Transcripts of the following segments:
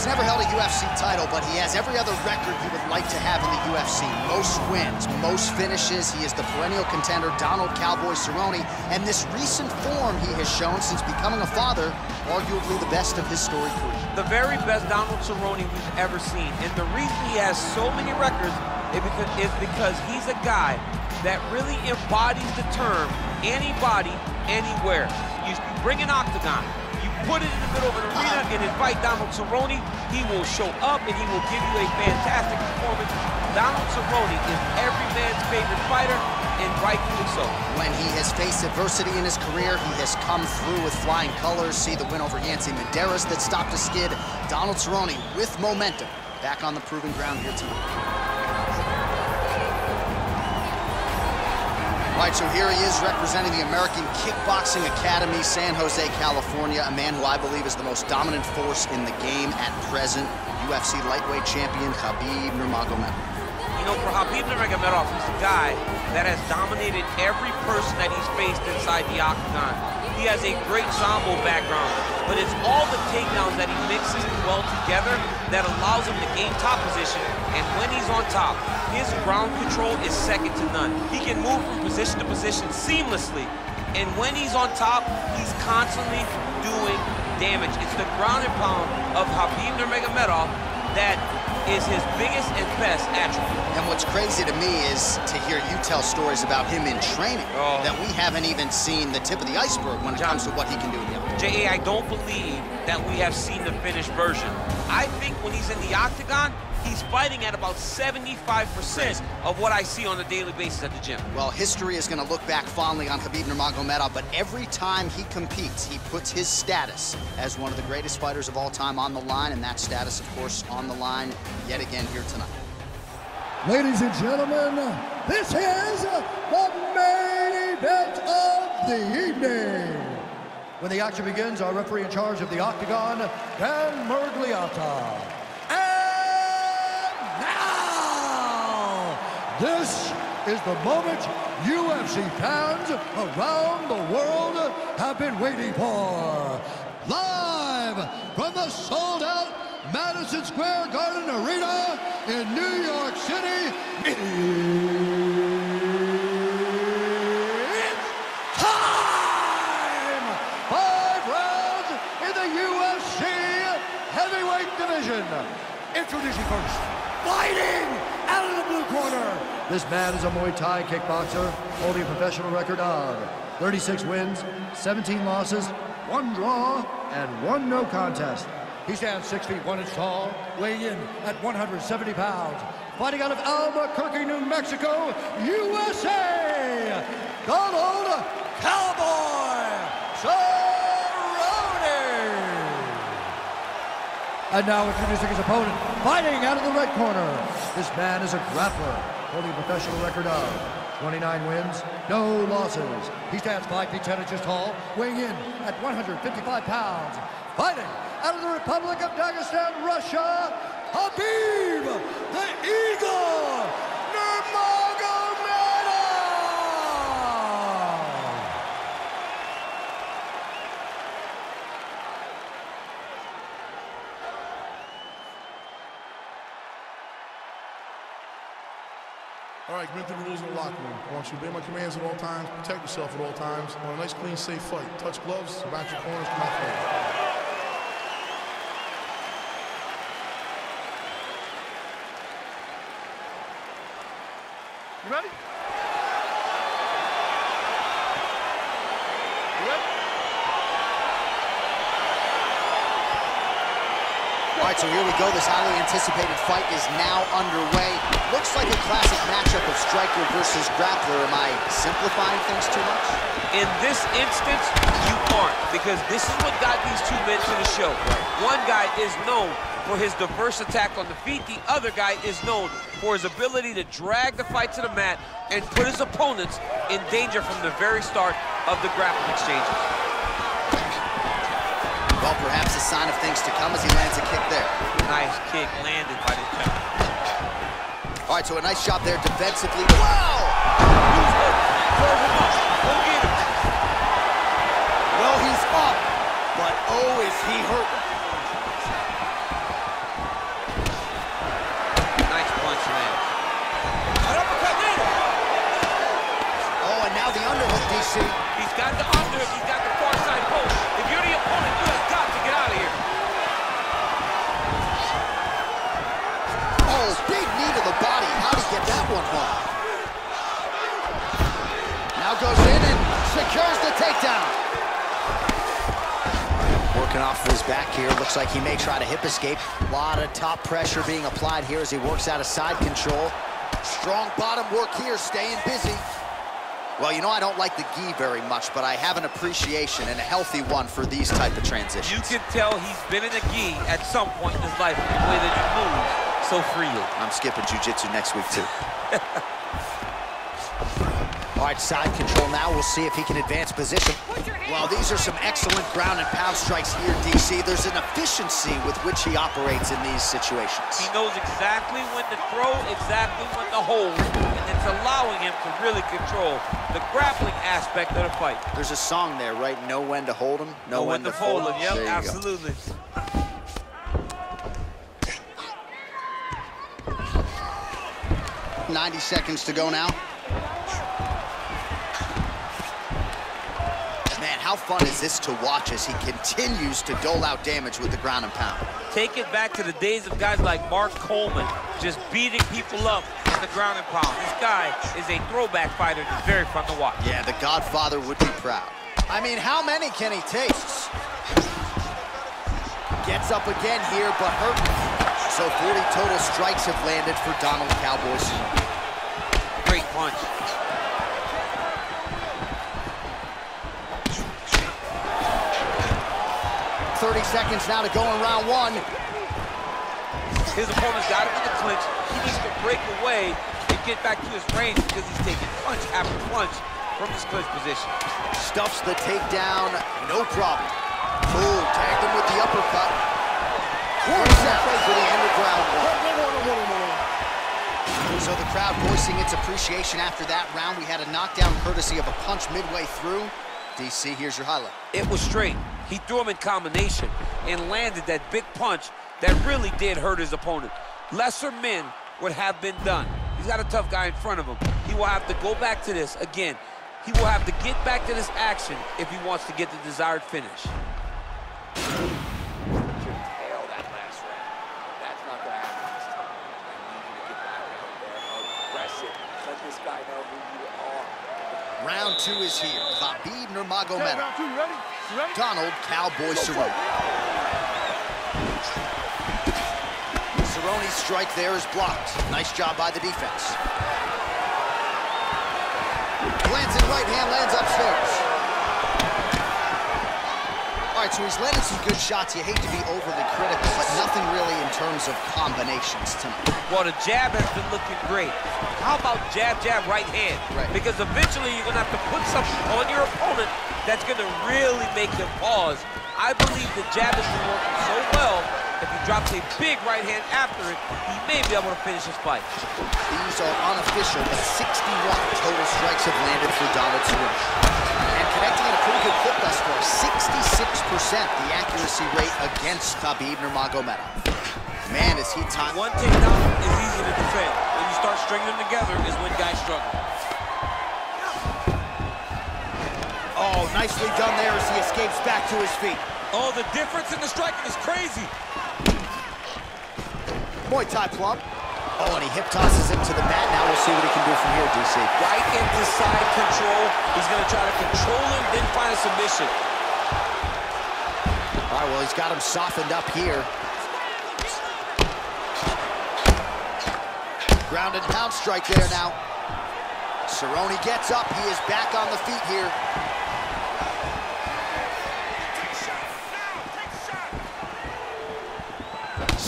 He's never held a UFC title, but he has every other record you would like to have in the UFC. Most wins, most finishes. He is the perennial contender, Donald Cowboy Cerrone. And this recent form he has shown since becoming a father, arguably the best of his storied career. The very best Donald Cerrone we've ever seen. And the reason he has so many records is because he's a guy that really embodies the term anybody, anywhere. You bring an octagon, put it in the middle of an arena and invite Donald Cerrone, he will show up and he will give you a fantastic performance. Donald Cerrone is every man's favorite fighter, and rightfully so. When he has faced adversity in his career, he has come through with flying colors. See the win over Yancy Medeiros that stopped a skid. Donald Cerrone with momentum back on the proving ground here tonight. Right, so here he is representing the American Kickboxing Academy, San Jose, California, a man who I believe is the most dominant force in the game at present, UFC lightweight champion Khabib Nurmagomedov. You know, for Khabib Nurmagomedov, he's a guy that has dominated every person that he's faced inside the octagon. He has a great sambo background, but it's all the takedowns that he mixes well together that allows him to gain top position, and when he's on top, his ground control is second to none. He can move from position to position seamlessly, and when he's on top, he's constantly doing damage. It's the ground and pound of Khabib Nurmagomedov that is his biggest and best attribute. And what's crazy to me is to hear you tell stories about him in training oh. that we haven't even seen the tip of the iceberg when it John, comes to what he can do in the octagon. J.A., I don't believe that we have seen the finished version. I think when he's in the octagon, he's fighting at about 75% of what I see on a daily basis at the gym. Well, history is going to look back fondly on Khabib Nurmagomedov, but every time he competes, he puts his status as one of the greatest fighters of all time on the line, and that status, of course, on the line yet again here tonight. Ladies and gentlemen, this is the main event of the evening. When the action begins, our referee in charge of the Octagon, Dan Miragliotta. This is the moment UFC fans around the world have been waiting for. Live from the sold-out Madison Square Garden Arena in New York City, it's time! Five rounds in the UFC heavyweight division. Introducing first, fighting out of the blue corner. This man is a Muay Thai kickboxer holding a professional record of 36 wins, 17 losses, one draw, and one no contest. He stands 6 feet 1 inch tall, weighing in at 170 pounds. Fighting out of Albuquerque, New Mexico, USA, Donald Cowboy And now introducing his opponent, fighting out of the red corner. This man is a grappler, holding a professional record of 29 wins, no losses. He stands 5 feet 10 inches tall, weighing in at 155 pounds. Fighting out of the Republic of Dagestan, Russia, Khabib the Eagle, All right, commit to the rules in the locker room. I want you to obey my commands at all times, protect yourself at all times. I want a nice, clean, safe fight. Touch gloves, surround your corners, come out. You ready? So here we go. This highly anticipated fight is now underway. Looks like a classic matchup of striker versus grappler. Am I simplifying things too much? In this instance, you aren't, because this is what got these two men to the show. One guy is known for his diverse attack on the feet. The other guy is known for his ability to drag the fight to the mat and put his opponents in danger from the very start of the grappling exchanges. Well, perhaps a sign of things to come as he lands a kick there. Nice kick landed by the guy. All right, so a nice shot there defensively. Wow! Well, he's up, but oh, is he hurt. Here. Looks like he may try to hip escape. A lot of top pressure being applied here as he works out of side control. Strong bottom work here, staying busy. Well, you know I don't like the gi very much, but I have an appreciation and a healthy one for these type of transitions. You can tell he's been in a gi at some point in his life the way that he moves so freely. I'm skipping jujitsu next week, too. All right, side control now. We'll see if he can advance position. Well, these are some excellent ground and pound strikes here, DC. There's an efficiency with which he operates in these situations. He knows exactly when to throw, exactly when to hold, and it's allowing him to really control the grappling aspect of the fight. There's a song there, right? Know when to hold him, know, when, to fold him. Yep, There you go. absolutely. 90 seconds to go now. Fun is this to watch as he continues to dole out damage with the ground and pound? Take it back to the days of guys like Mark Coleman, just beating people up in the ground and pound. This guy is a throwback fighter that's very fun to watch. Yeah, the Godfather would be proud. I mean, how many can he take? Gets up again here, but hurt. So 40 total strikes have landed for Donald Cowboy Cerrone. Great punch. Thirty seconds now to go in round one. His opponent's got him in the clinch. He needs to break away and get back to his range because he's taking punch after punch from his clinch position. Stuffs the takedown, no problem. Ooh, tagged him with the uppercut. Works out for the end of round one. So the crowd voicing its appreciation after that round. We had a knockdown courtesy of a punch midway through. DC, here's your highlight. It was straight. He threw him in combination and landed that big punch that really did hurt his opponent. Lesser men would have been done. He's got a tough guy in front of him. He will have to go back to this. Again, he will have to get back to this action if he wants to get the desired finish. tail that last round. That's not going to happen this time. I need you to get back out there, oh, aggressive. Let this guy know who you are. Round two is here. Khabib Nurmagomedov. Donald Cowboy Cerrone. Cerrone's strike there is blocked. Nice job by the defense. Glancing right hand lands upstairs. All right, so he's landed some good shots. You hate to be overly critical, but nothing really in terms of combinations tonight. Well, the jab has been looking great. How about jab, jab, right hand? Right. Because eventually you're going to have to put something on your opponent that's going to really make him pause. I believe the jab has been working so well, if he drops a big right hand after it, he may be able to finish his fight. These are unofficial, but 61 total strikes have landed for Donald Cerrone. Connecting at a pretty good clip thus far, 66% the accuracy rate against Khabib Nurmagomedov. Man, is he time. One takedown is easy to defend. When you start stringing them together is when guys struggle. Oh, nicely done there as he escapes back to his feet. Oh, the difference in the striking is crazy. Muay Thai plum. Oh, and he hip tosses him to the mat. Now we'll see what he can do from here, DC. Right into side control. He's going to try to control him, then find a submission. All right, well, he's got him softened up here. Ground and pound strike there now. Cerrone gets up. He is back on the feet here.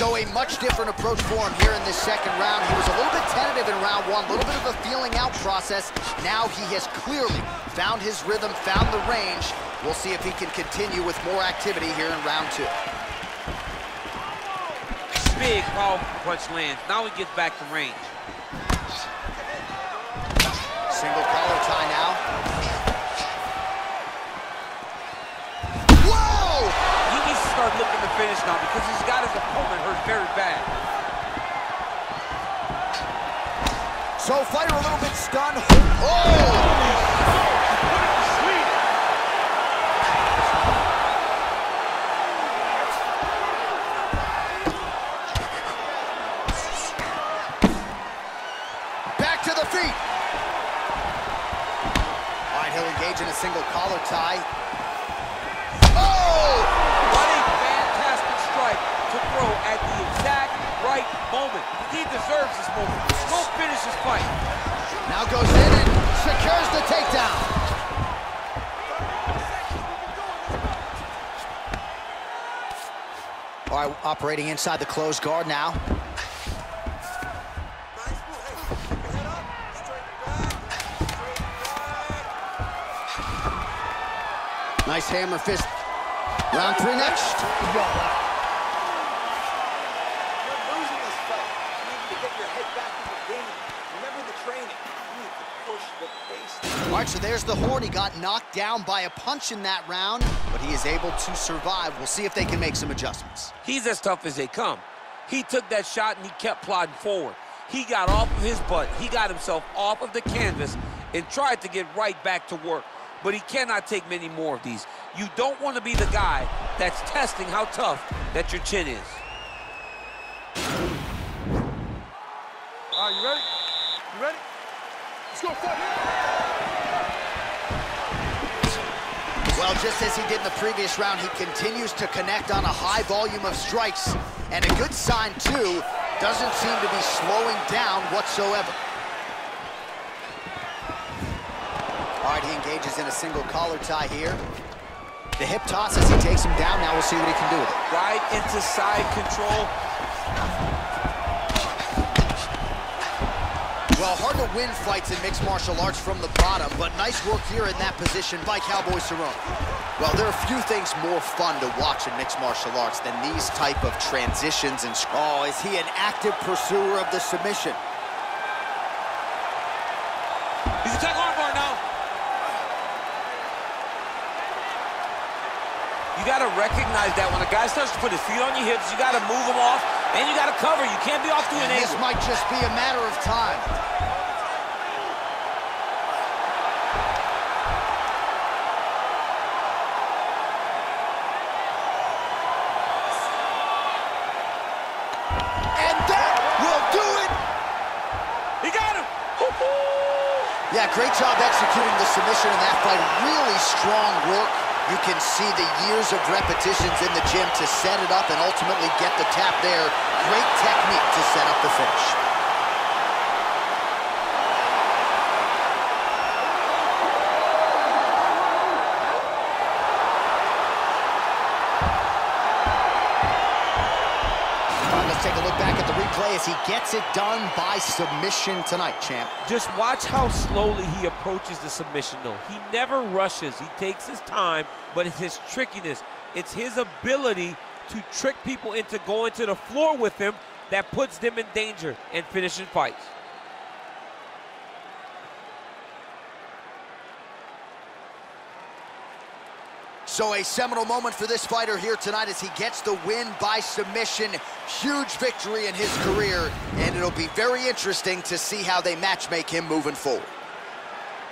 So a much different approach for him here in this second round. He was a little bit tentative in round one, a little bit of a feeling out process. Now he has clearly found his rhythm, found the range. We'll see if he can continue with more activity here in round two. Big, powerful punch lands. Now he gets back to range. Single collar tie now. Whoa! He needs to start looking finish now because he's got his opponent hurt very bad. So fighter a little bit stunned. Oh! Back to the feet. All right, he'll engage in a single collar tie. He deserves this moment. Go finish his fight. Now goes in and secures the takedown. All right, operating inside the closed guard now. Nice hammer fist. Round three next. You're losing this fight. You need to get your head back in the game. Remember the training. You need to push the pace. All right, so there's the horn. He got knocked down by a punch in that round, but he is able to survive. We'll see if they can make some adjustments. He's as tough as they come. He took that shot and he kept plodding forward. He got off of his butt. He got himself off of the canvas and tried to get right back to work. But he cannot take many more of these. You don't want to be the guy that's testing how tough that your chin is. All right, you ready? You ready? Let's go, fight. Well, just as he did in the previous round, he continues to connect on a high volume of strikes. And a good sign, too, doesn't seem to be slowing down whatsoever. All right, he engages in a single collar tie here. The hip toss as he takes him down. Now we'll see what he can do with it. Right into side control. Well, hard to win fights in mixed martial arts from the bottom, but nice work here in that position by Cowboy Cerrone. Well, there are a few things more fun to watch in mixed martial arts than these type of transitions and... Oh, is he an active pursuer of the submission? He's attack armbar now. You got to recognize that when a guy starts to put his feet on your hips, you got to move him off, and you got to cover. You can't be off to an this might just be a matter of time. And that will do it. He got him. Yeah, great job executing the submission in that fight. Really strong work. You can see the years of repetitions in the gym to set it up and ultimately get the tap there. Great technique to set up the finish. Let's take a look back the as he gets it done by submission tonight, champ. Just watch how slowly he approaches the submission, though. He never rushes. He takes his time, but it's his trickiness. It's his ability to trick people into going to the floor with him that puts them in danger and finishing fights. So a seminal moment for this fighter here tonight as he gets the win by submission. Huge victory in his career, and it'll be very interesting to see how they matchmake him moving forward.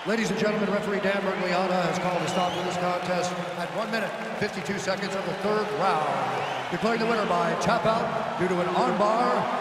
Ladies and gentlemen, referee Dan Miragliotta has called a stop to this contest at 1 minute, 52 seconds of the third round. Declaring the winner by tap out due to an armbar